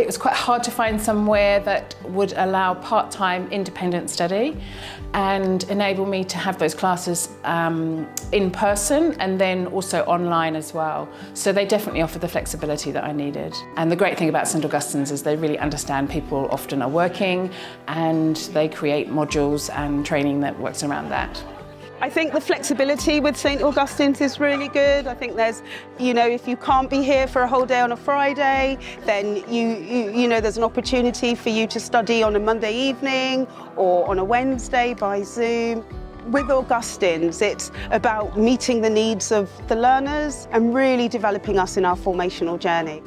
it was quite hard to find somewhere that would allow part-time independent study and enable me to have those classes um, in person and then also online as well. So they definitely offer the flexibility that I needed. And the great thing about St Augustine's is they really understand people often are working and they create modules and training that works around that. I think the flexibility with St Augustine's is really good. I think there's, you know, if you can't be here for a whole day on a Friday, then you, you, you know, there's an opportunity for you to study on a Monday evening or on a Wednesday by Zoom. With Augustine's, it's about meeting the needs of the learners and really developing us in our formational journey.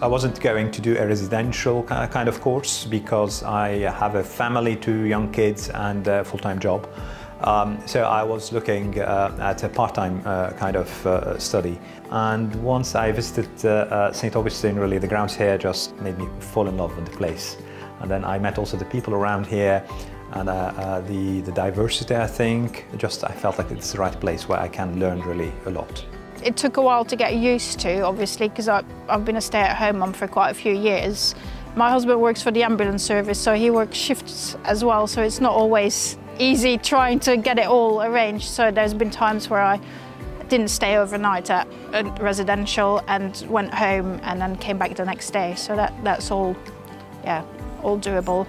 I wasn't going to do a residential kind of course because I have a family, two young kids and a full-time job. Um, so I was looking uh, at a part-time uh, kind of uh, study. And once I visited uh, uh, St. Augustine, really, the grounds here just made me fall in love with the place. And then I met also the people around here and uh, the, the diversity, I think. Just I felt like it's the right place where I can learn really a lot. It took a while to get used to, obviously, because I've been a stay-at-home mum for quite a few years. My husband works for the ambulance service, so he works shifts as well, so it's not always easy trying to get it all arranged. So there's been times where I didn't stay overnight at a residential and went home and then came back the next day. So that, that's all, yeah, all doable.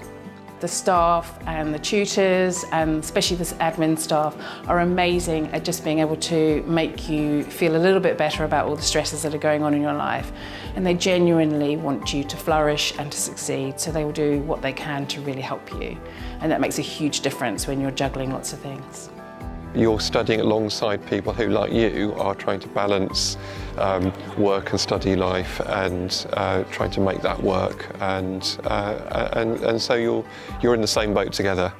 The staff and the tutors and especially the admin staff are amazing at just being able to make you feel a little bit better about all the stresses that are going on in your life. And they genuinely want you to flourish and to succeed, so they will do what they can to really help you. And that makes a huge difference when you're juggling lots of things you're studying alongside people who, like you, are trying to balance um, work and study life and uh, trying to make that work. And, uh, and, and so you're, you're in the same boat together.